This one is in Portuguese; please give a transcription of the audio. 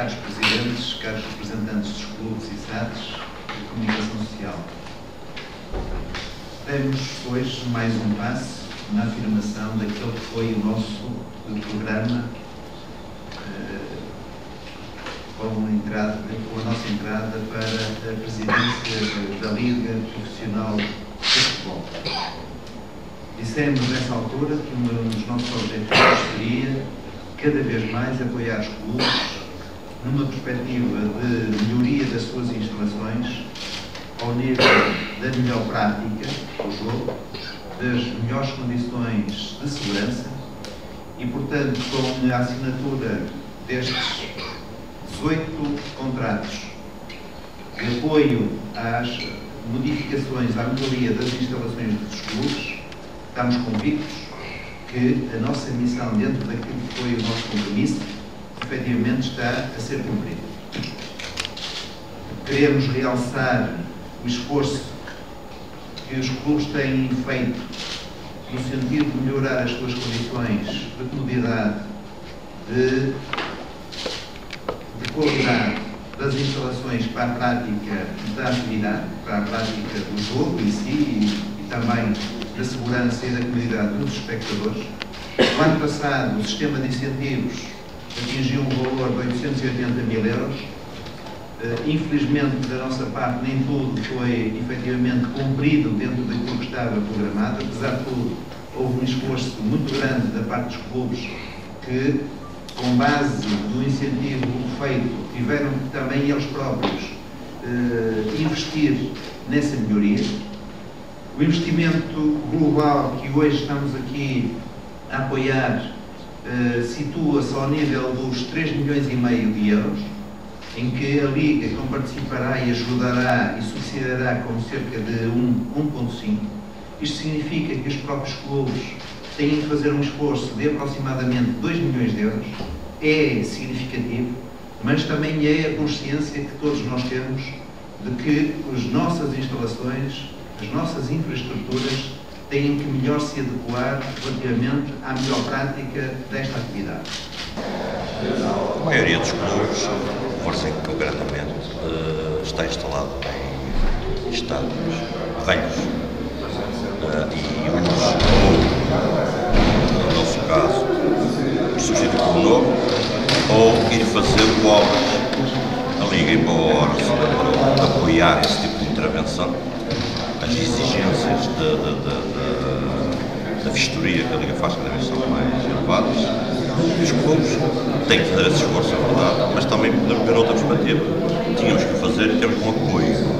caros presidentes, caros representantes dos clubes e SADs de comunicação social. Demos hoje mais um passo na afirmação daquele que foi o nosso programa eh, com a, entrada, com a nossa entrada para a presidência da Liga Profissional de Futebol. Dissemos nessa altura que um dos nossos objetivos seria cada vez mais apoiar os clubes numa perspectiva de melhoria das suas instalações ao nível da melhor prática do jogo, das melhores condições de segurança e, portanto, com a assinatura destes 18 contratos de apoio às modificações à melhoria das instalações dos clubes, estamos convictos que a nossa missão dentro daquilo que foi o nosso compromisso efetivamente está a ser cumprida. Queremos realçar o esforço que os clubes têm feito no sentido de melhorar as suas condições de comodidade, de, de qualidade das instalações para a prática da atividade, para a prática do jogo em si e, e também da segurança e da comodidade dos espectadores. No ano passado, o sistema de incentivos atingiu um valor de 880 mil euros. Uh, infelizmente, da nossa parte, nem tudo foi efetivamente cumprido dentro daquilo que estava programado. Apesar de tudo, houve um esforço muito grande da parte dos clubes que, com base no incentivo feito, tiveram também eles próprios uh, investir nessa melhoria. O investimento global que hoje estamos aqui a apoiar uh, situa-se ao nível dos 3 milhões e meio de euros, em que a Liga participará e ajudará e subsidiará com cerca de 1,5. Isto significa que os próprios clubes têm de fazer um esforço de aproximadamente 2 milhões de euros. É significativo, mas também é a consciência que todos nós temos de que as nossas instalações, as nossas infraestruturas têm que melhor se adequar relativamente à melhor prática desta atividade. A maioria dos clubes, força que grandemente, uh, está instalado em estádios velhos uh, e uns, no nosso caso, substituir por novo ou ir fazer obras. A Liga Embaores para apoiar esse tipo de intervenção as exigências da, da, da, da, vistoria que a Liga faz cada vez são mais elevadas. Os clubes têm que fazer esse esforço, é verdade, mas também podemos ver outra perspectiva. Tínhamos que fazer e temos um apoio.